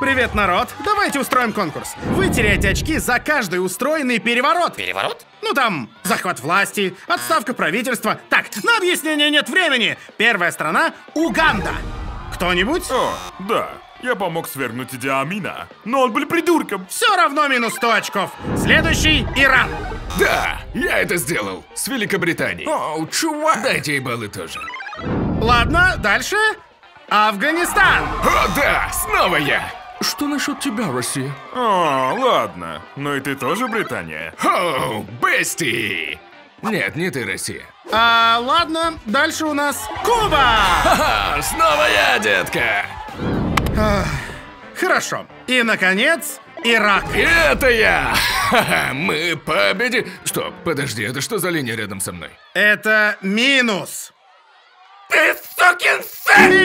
Привет, народ! Давайте устроим конкурс. Вы теряете очки за каждый устроенный переворот. Переворот? Ну там, захват власти, отставка правительства. Так, на объяснение нет времени. Первая страна — Уганда. Кто-нибудь? О, да. Я помог свергнуть Иди Амина, но он был придурком. Все равно минус 100 очков. Следующий — Иран. Да, я это сделал. С Великобританией. О, чувак! Дайте ей баллы тоже. Ладно, дальше. Афганистан. О, да, снова я. Что насчет тебя, Россия? О, ладно. Но и ты тоже Британия. О, Бести! Нет, не ты, Россия. А, ладно, дальше у нас Куба. Ха, снова я, детка. Хорошо. И, наконец, Ирак. Это я. Ха-ха, Мы победили. Что, подожди, это что за линия рядом со мной? Это минус. Ты сукин сын!